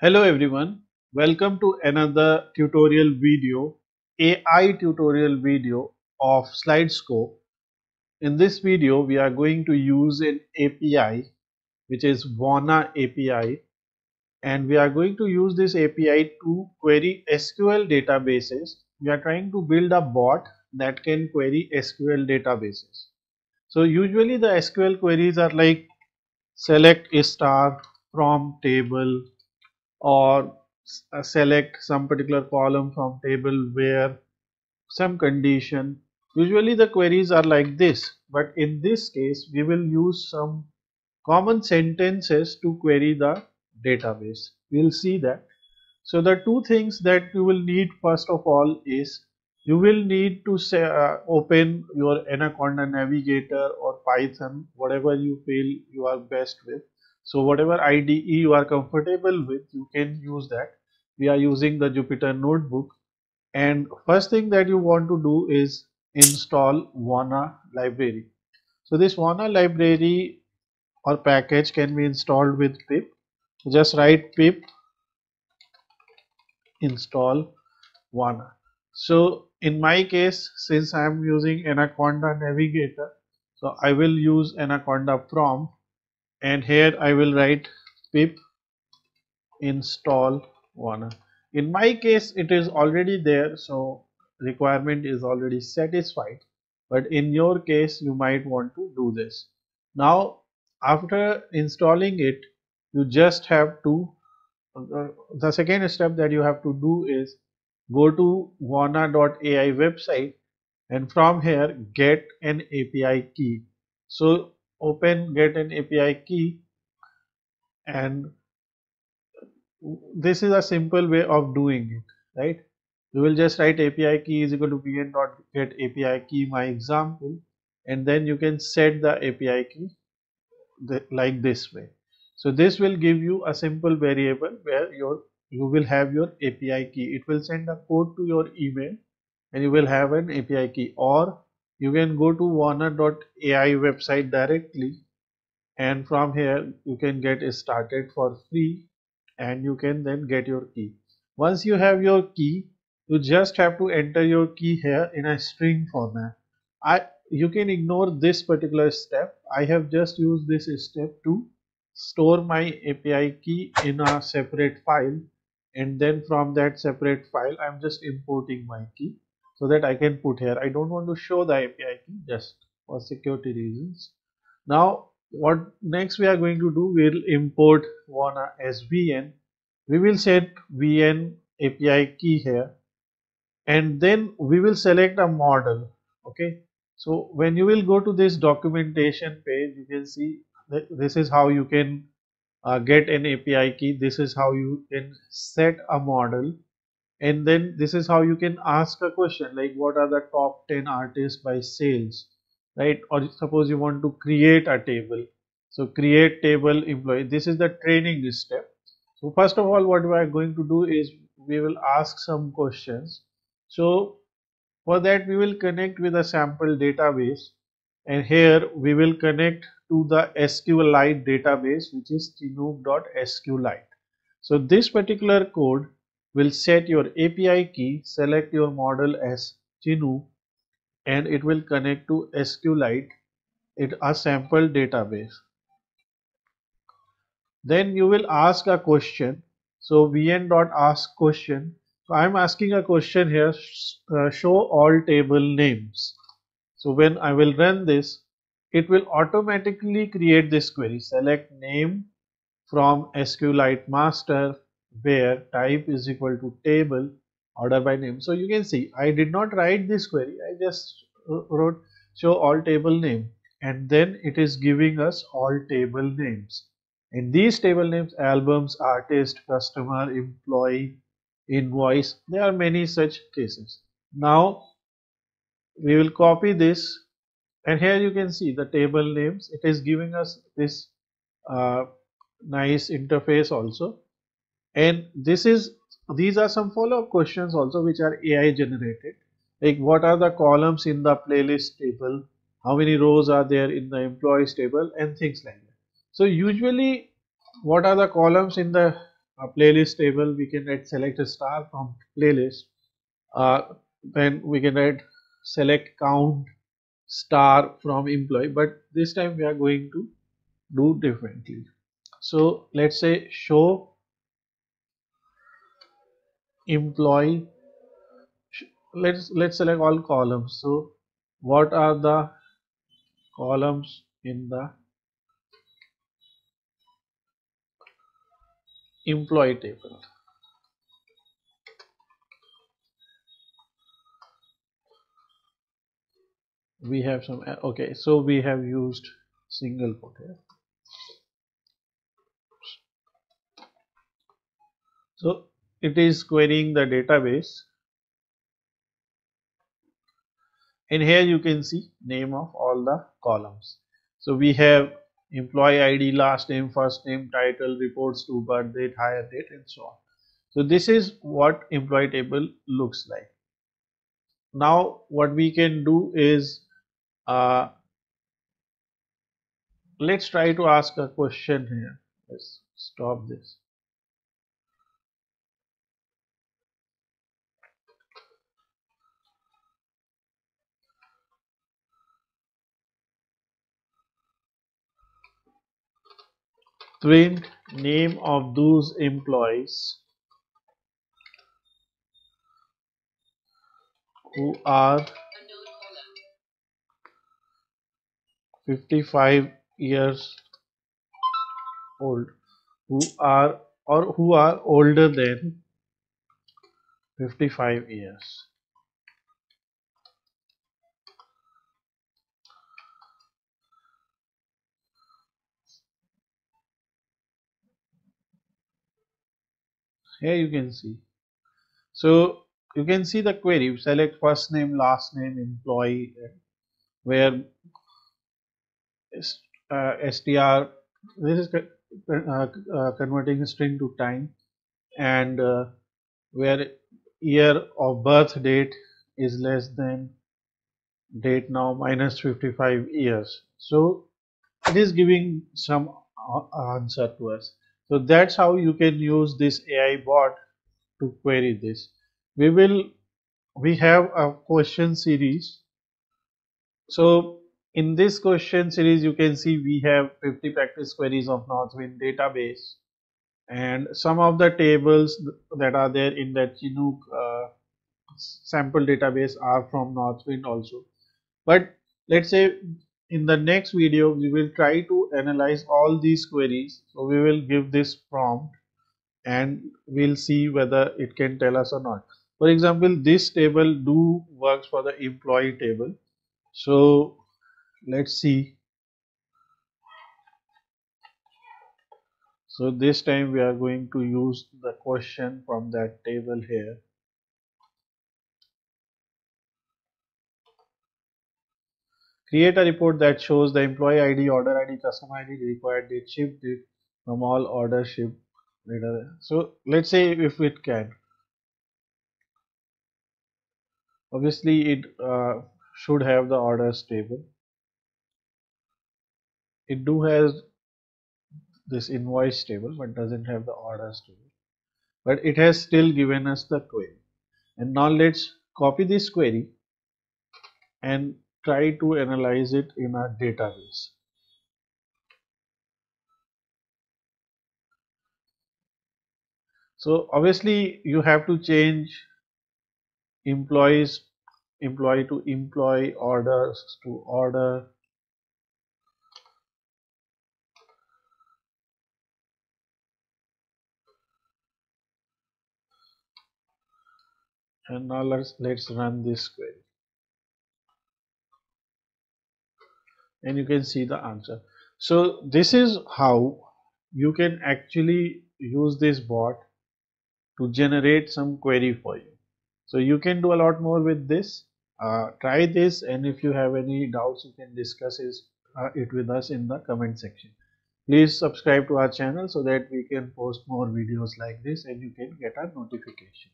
Hello everyone, welcome to another tutorial video, AI tutorial video of SlideScope. In this video, we are going to use an API which is Vanna API and we are going to use this API to query SQL databases. We are trying to build a bot that can query SQL databases. So usually the SQL queries are like select a star from table or uh, select some particular column from table where some condition. Usually the queries are like this but in this case we will use some common sentences to query the database. We will see that. So the two things that you will need first of all is you will need to say, uh, open your anaconda navigator or python whatever you feel you are best with so whatever IDE you are comfortable with, you can use that. We are using the Jupyter notebook. And first thing that you want to do is install Vanna library. So this Vanna library or package can be installed with pip. Just write pip install vanna. So in my case, since I am using Anaconda Navigator, so I will use Anaconda prompt and here I will write pip install vanna. In my case it is already there so requirement is already satisfied but in your case you might want to do this. Now after installing it you just have to the second step that you have to do is go to vanna.ai website and from here get an API key. So open get an API key. And this is a simple way of doing it right? You will just write API key is equal to vn dot get API key my example. And then you can set the API key like this way. So this will give you a simple variable where your you will have your API key. It will send a code to your email and you will have an API key. Or you can go to vanna.ai website directly and from here you can get started for free and you can then get your key. Once you have your key you just have to enter your key here in a string format. I you can ignore this particular step. I have just used this step to store my api key in a separate file and then from that separate file i'm just importing my key so that I can put here. I don't want to show the API key just for security reasons. Now what next we are going to do we'll import vanna as VN we will set VN API key here. And then we will select a model okay? So when you will go to this documentation page you can see this is how you can uh, get an API key. This is how you can set a model and then this is how you can ask a question like what are the top 10 artists by sales right? Or suppose you want to create a table. So create table employee. This is the training step. So first of all what we are going to do is we will ask some questions. So for that we will connect with a sample database. And here we will connect to the SQLite database which is chinook.sqlite so this particular code will set your API key, select your model as Chinook and it will connect to SQLite, it a sample database. Then you will ask a question. So vn.ask question. So I am asking a question here, uh, show all table names. So when I will run this, it will automatically create this query. Select name from SQLite master where type is equal to table order by name. So you can see I did not write this query I just wrote show all table name and then it is giving us all table names. In these table names albums, artist, customer, employee, invoice there are many such cases. Now we will copy this and here you can see the table names it is giving us this uh, nice interface also and this is these are some follow-up questions also which are AI generated. Like what are the columns in the playlist table? How many rows are there in the employees table? And things like that. So usually what are the columns in the a playlist table? We can add select a star from playlist. Uh, then we can add select count star from employee. But this time we are going to do differently. So let's say show employee. Let's let's select all columns. So what are the columns in the employee table? We have some okay so we have used single quote here. So it is querying the database. And here you can see name of all the columns. So we have employee id last name first name title reports to birth date hire date and so on. So this is what employee table looks like. Now what we can do is uh, let's try to ask a question here. Let's stop this print name of those employees who are 55 years old who are or who are older than 55 years here you can see. So you can see the query. Select first name last name employee where uh, str this is uh, uh, converting string to time and uh, where year of birth date is less than date now minus 55 years. So it is giving some uh, answer to us so that's how you can use this AI bot to query this. We will we have a question series. So in this question series you can see we have 50 practice queries of Northwind database. And some of the tables that are there in that Chinook uh, sample database are from Northwind also. But let's say in the next video we will try to analyze all these queries. So we will give this prompt and we'll see whether it can tell us or not. For example this table do works for the employee table. So let's see. So this time we are going to use the question from that table here create a report that shows the employee id order id customer id required date ship date from all order ship data so let's say if it can. Obviously it uh, should have the orders table. It do has this invoice table but doesn't have the orders table. But it has still given us the query. And now let's copy this query and try to analyze it in a database. So obviously you have to change employees employee to employee orders to order. And now let's let's run this query and you can see the answer. So this is how you can actually use this bot to generate some query for you. So you can do a lot more with this. Uh, try this and if you have any doubts you can discuss is, uh, it with us in the comment section. Please subscribe to our channel so that we can post more videos like this and you can get a notification